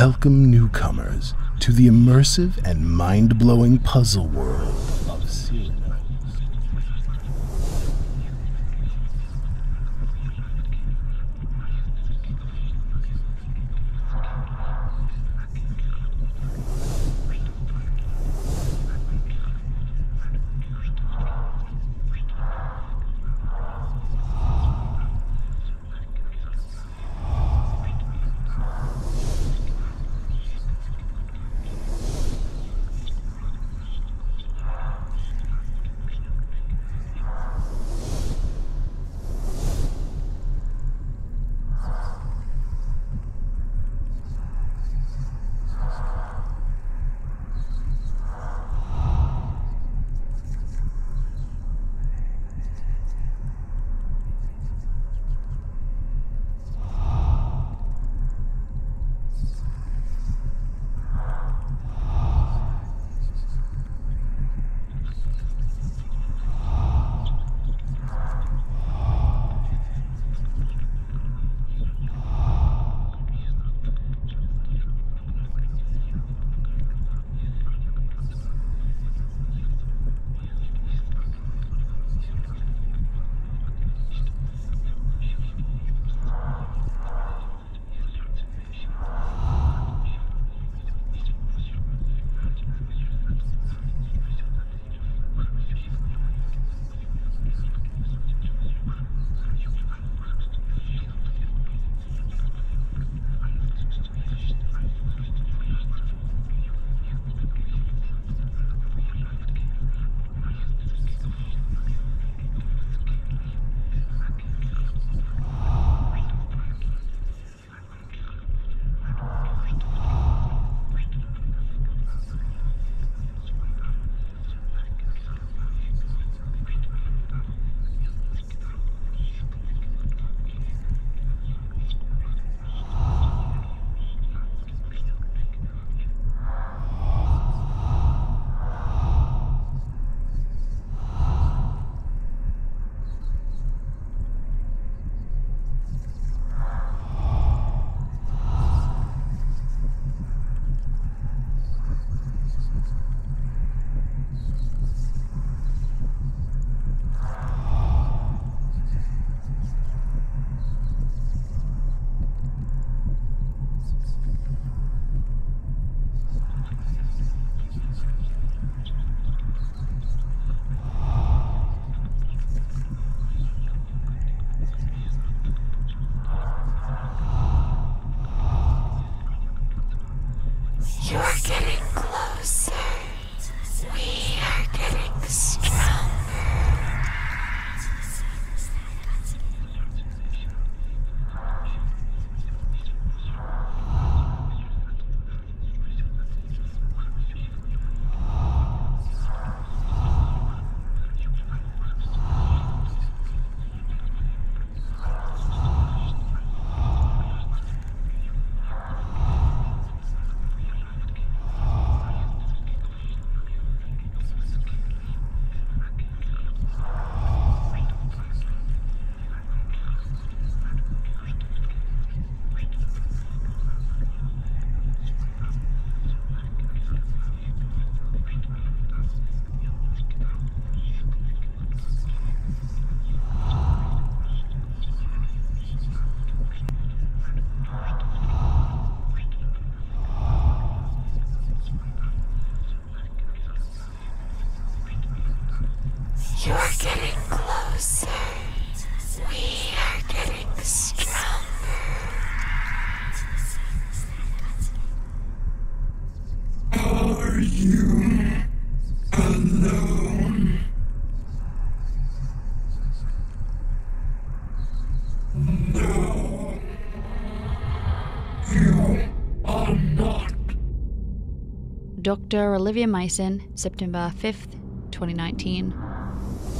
Welcome, newcomers, to the immersive and mind blowing puzzle world of Dr. Olivia Mason, September 5th, 2019.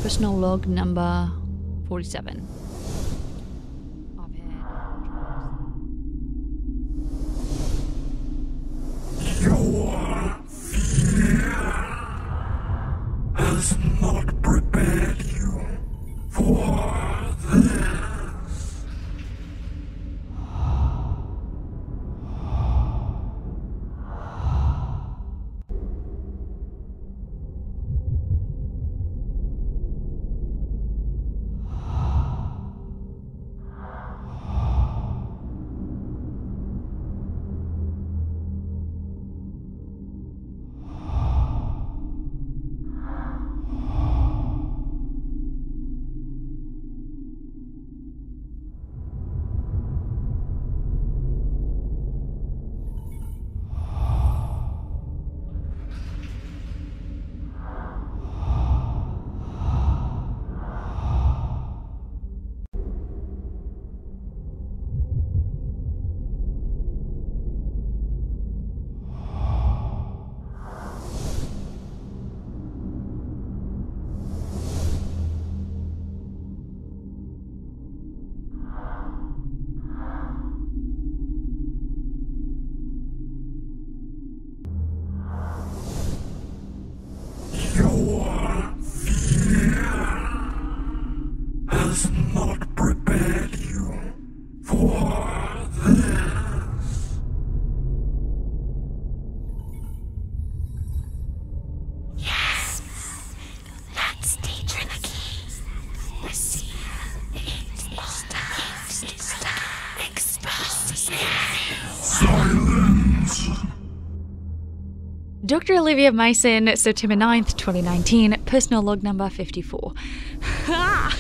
Personal log number 47. I've had Your fear has not prepared not prepared you for this. Yes, that's Teacher the key. The sea is exposed. Exposed. Silence. Dr. Olivia Mason, September 9th, 2019, personal log number 54. Ha!